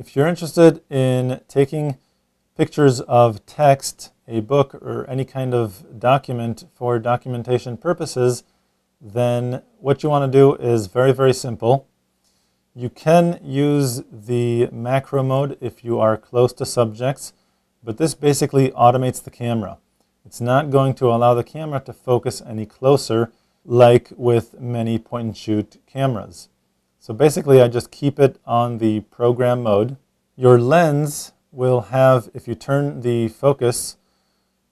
If you're interested in taking pictures of text, a book, or any kind of document for documentation purposes, then what you want to do is very, very simple. You can use the macro mode if you are close to subjects, but this basically automates the camera. It's not going to allow the camera to focus any closer like with many point and shoot cameras. So basically I just keep it on the program mode. Your lens will have, if you turn the focus,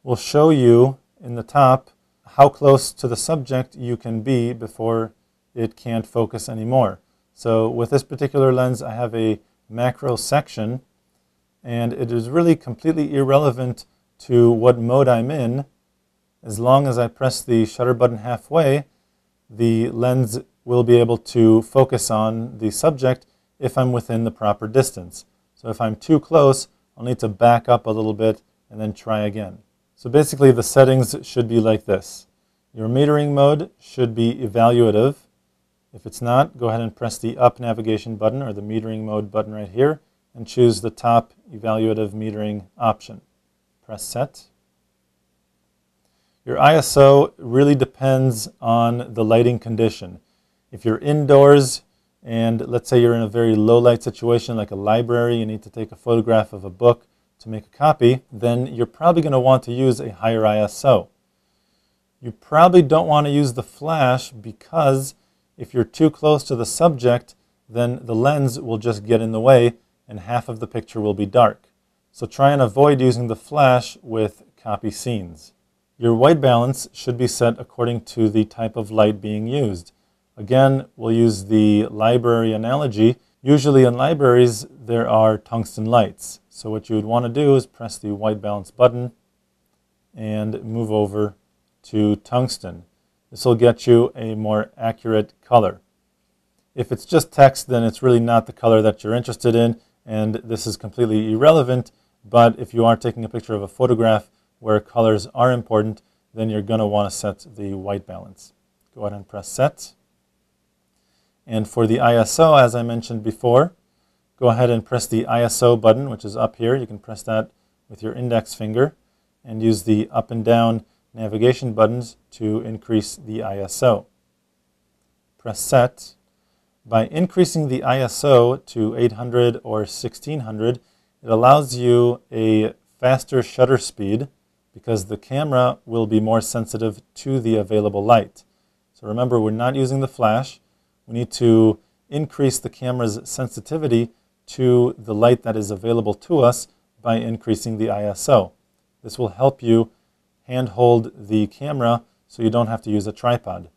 will show you in the top how close to the subject you can be before it can't focus anymore. So with this particular lens, I have a macro section, and it is really completely irrelevant to what mode I'm in. As long as I press the shutter button halfway, the lens will be able to focus on the subject if I'm within the proper distance. So if I'm too close, I'll need to back up a little bit and then try again. So basically the settings should be like this. Your metering mode should be evaluative. If it's not, go ahead and press the up navigation button or the metering mode button right here and choose the top evaluative metering option. Press set. Your ISO really depends on the lighting condition. If you're indoors and let's say you're in a very low light situation like a library, you need to take a photograph of a book to make a copy, then you're probably going to want to use a higher ISO. You probably don't want to use the flash because if you're too close to the subject, then the lens will just get in the way and half of the picture will be dark. So try and avoid using the flash with copy scenes. Your white balance should be set according to the type of light being used. Again, we'll use the library analogy. Usually in libraries, there are tungsten lights. So what you would want to do is press the white balance button and move over to tungsten. This will get you a more accurate color. If it's just text, then it's really not the color that you're interested in, and this is completely irrelevant. But if you are taking a picture of a photograph where colors are important, then you're going to want to set the white balance. Go ahead and press set. And for the ISO, as I mentioned before, go ahead and press the ISO button, which is up here. You can press that with your index finger and use the up and down navigation buttons to increase the ISO. Press set. By increasing the ISO to 800 or 1600, it allows you a faster shutter speed because the camera will be more sensitive to the available light. So remember, we're not using the flash we need to increase the camera's sensitivity to the light that is available to us by increasing the ISO. This will help you handhold the camera so you don't have to use a tripod.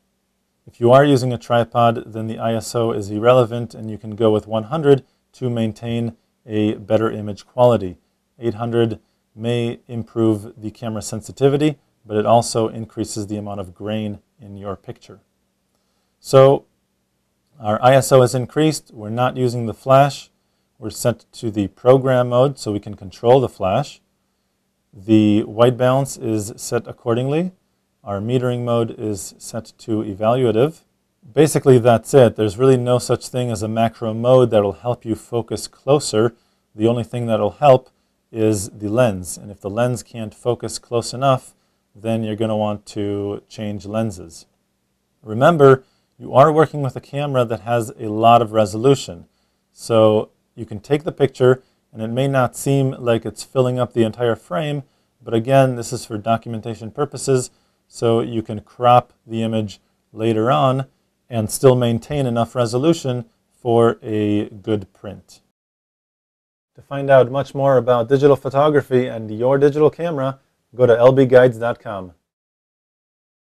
If you are using a tripod, then the ISO is irrelevant and you can go with 100 to maintain a better image quality. 800 may improve the camera sensitivity, but it also increases the amount of grain in your picture. So our ISO has increased. We're not using the flash. We're set to the program mode so we can control the flash. The white balance is set accordingly. Our metering mode is set to evaluative. Basically, that's it. There's really no such thing as a macro mode that will help you focus closer. The only thing that will help is the lens. And if the lens can't focus close enough, then you're going to want to change lenses. Remember, you are working with a camera that has a lot of resolution. So you can take the picture and it may not seem like it's filling up the entire frame, but again, this is for documentation purposes, so you can crop the image later on and still maintain enough resolution for a good print. To find out much more about digital photography and your digital camera, go to lbguides.com.